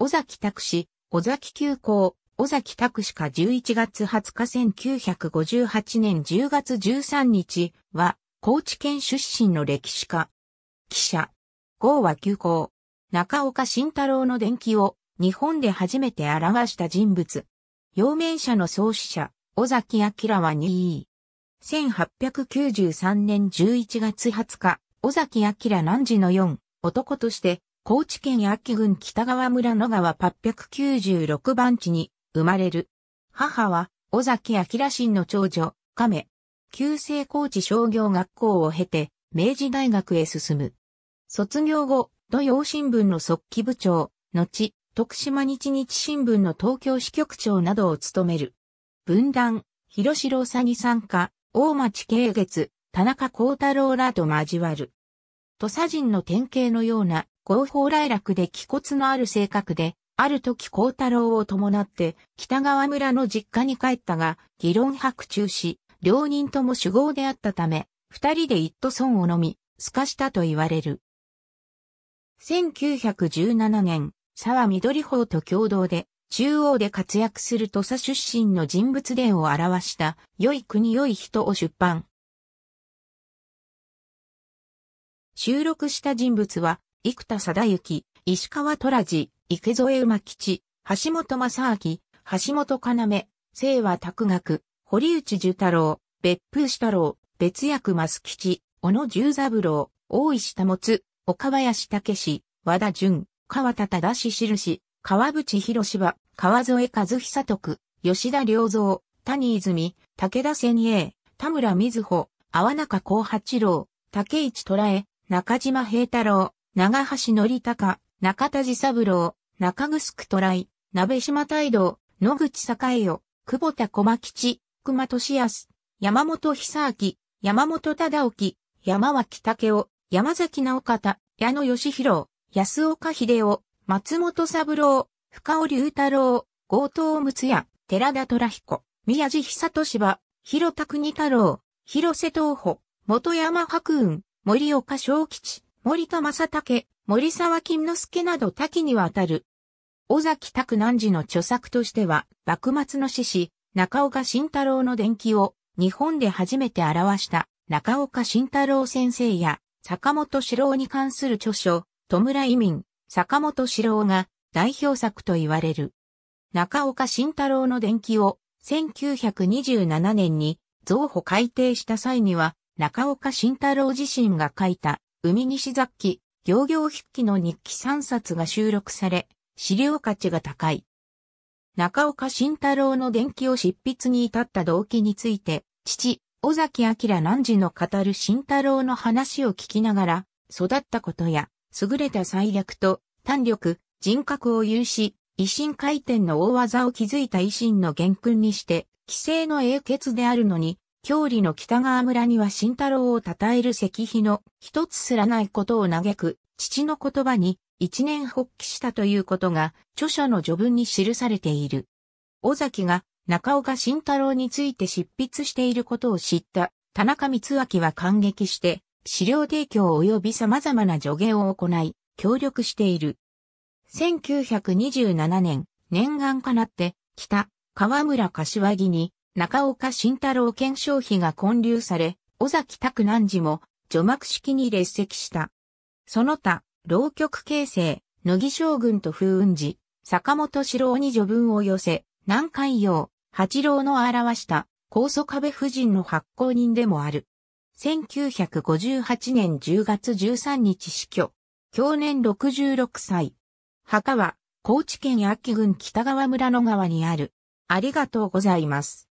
尾崎拓司、尾崎急行、尾崎拓司か11月20日1958年10月13日は、高知県出身の歴史家。記者。号は急行。中岡慎太郎の伝記を日本で初めて表した人物。陽明社の創始者、尾崎明は2位。1893年11月20日、尾崎明南次の4、男として、高知県秋郡北川村野川896番地に生まれる。母は、尾崎明新の長女、亀。旧制高知商業学校を経て、明治大学へ進む。卒業後、土曜新聞の速記部長、後、徳島日日新聞の東京支局長などを務める。分断、広城佐に参加、大町慶月、田中幸太郎らと交わる。土佐人の典型のような合法来楽で気骨のある性格で、ある時幸太郎を伴って北川村の実家に帰ったが、議論白中し、両人とも主合であったため、二人で一斗損を飲み、透かしたと言われる。1917年、沢緑法と共同で、中央で活躍する土佐出身の人物伝を表した、良い国良い人を出版。収録した人物は、生田貞之、石川虎次、池添馬吉、橋本正明、橋本要、清和拓学、堀内寿太郎、別府志太郎、別役増吉、小野十三郎、大石保つ、岡林武史、和田淳、川田忠志印、川淵博芝、川添和久徳、吉田良三、谷泉、武田千栄、田村瑞穂、淡中幸八郎、竹市虎江、中島平太郎、長橋則高、中田治三郎、中城虎井、鍋島大道、野口栄代、久保田小吉、熊俊康、山本久明、山本忠興、山脇武雄、山崎直方、矢野義弘、安岡秀夫、松本三郎、深尾龍太郎、強盗睦也、寺田虎彦、宮地久俊場、広田国太郎、広瀬東穂、元山白雲、森岡正吉、森田正武、森沢金之助など多岐にわたる。尾崎拓南寺の著作としては、幕末の志士、中岡慎太郎の伝記を日本で初めて表した中岡慎太郎先生や坂本史郎に関する著書、戸村移民、坂本史郎が代表作と言われる。中岡慎太郎の伝記を1927年に造法改定した際には中岡慎太郎自身が書いた海西雑記、行行筆記の日記3冊が収録され、資料価値が高い。中岡慎太郎の伝記を執筆に至った動機について、父、尾崎明南次の語る慎太郎の話を聞きながら、育ったことや、優れた才略と、胆力、人格を有し、維新回転の大技を築いた維新の元勲にして、規制の英傑であるのに、郷里の北川村には慎太郎を称える石碑の一つすらないことを嘆く父の言葉に一年発起したということが著書の序文に記されている。尾崎が中岡慎太郎について執筆していることを知った田中光明は感激して資料提供及び様々な助言を行い協力している。1927年念願かなって北河村柏木に中岡慎太郎検証費が建立され、尾崎拓南寺も除幕式に列席した。その他、浪曲形成、乃木将軍と風雲寺、坂本四郎に序文を寄せ、南海洋、八郎の表した高祖壁夫人の発行人でもある。1958年10月13日死去。去年66歳。墓は、高知県秋郡北川村の川にある。ありがとうございます。